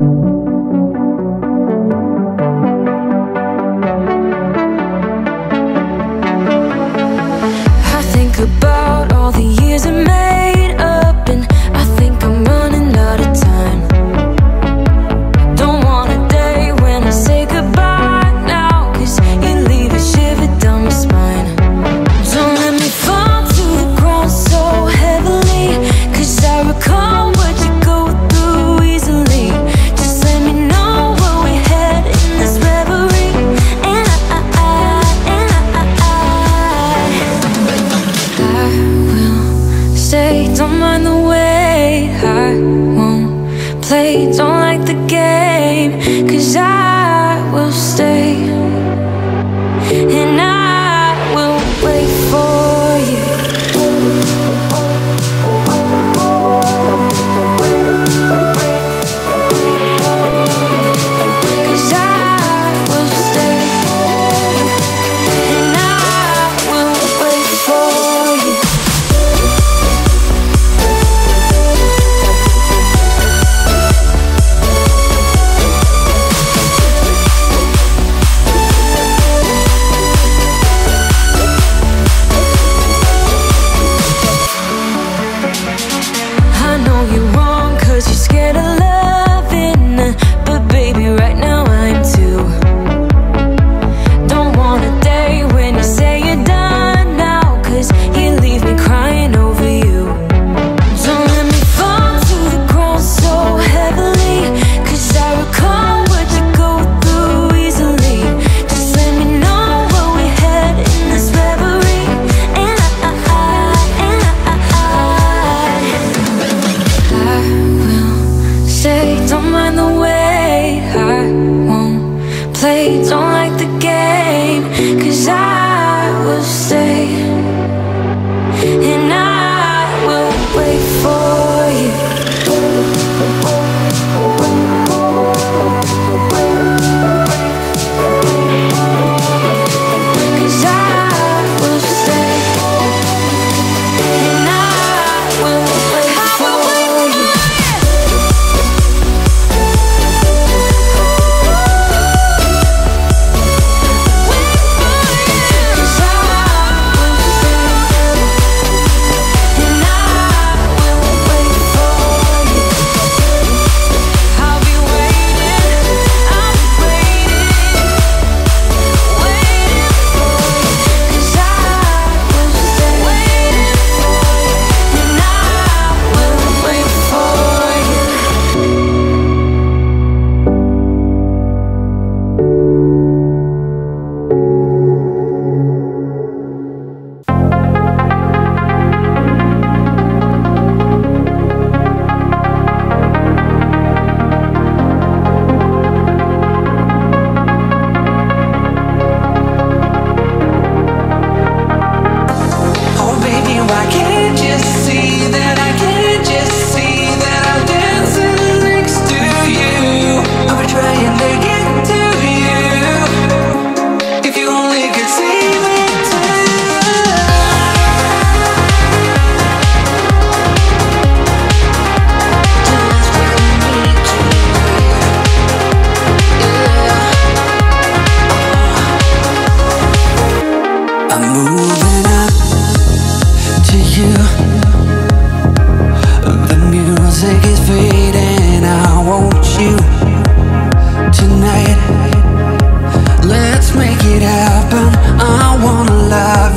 you Don't mind the way I won't play. Don't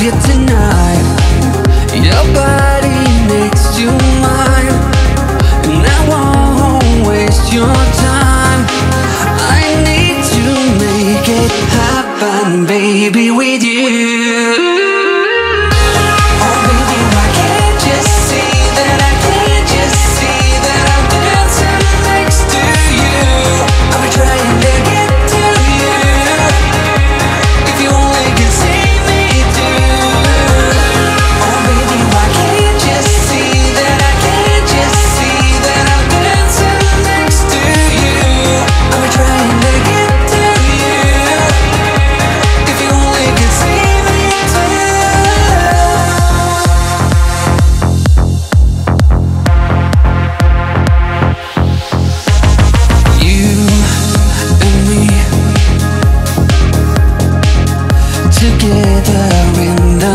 you tonight. together in the